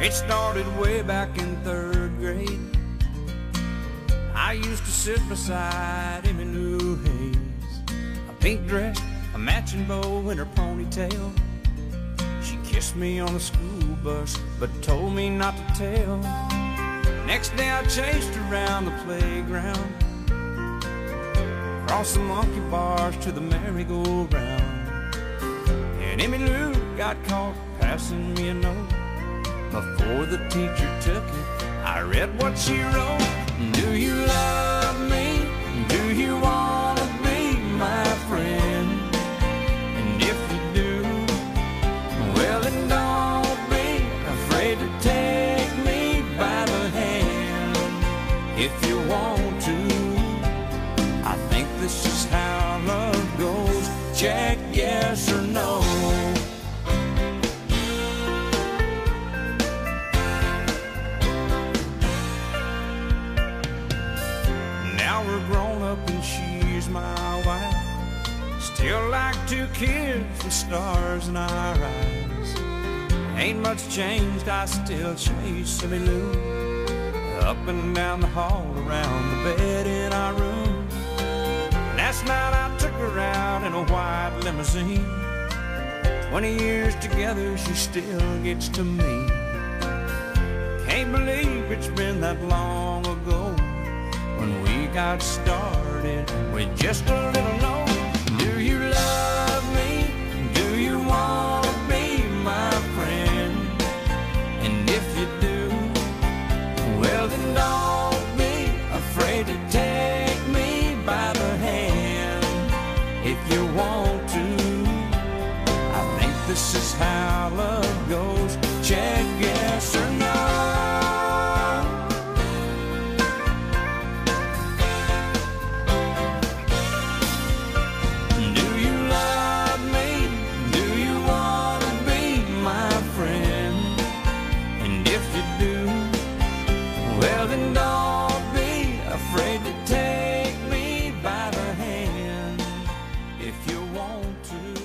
It started way back in third grade. I used to sit beside Emmylou Hayes, a pink dress, a matching bow, and her ponytail. She kissed me on the school bus, but told me not to tell. Next day I chased around the playground, across the monkey bars to the merry-go-round. And Emmy Lou got caught passing me a note. Before the teacher took it, I read what she wrote. Do you love me? Do you wanna be my friend? And if you do, well then don't be afraid to take me by the hand. If you want to, I think this is how love goes. Check yes or no. Two kids with stars in our eyes. Ain't much changed, I still chase Emmylou. Up and down the hall, around the bed in our room. Last night I took her out in a white limousine. Twenty years together, she still gets to me. Can't believe it's been that long ago when we got started with just a little note. Want to, I think this is how love goes. want to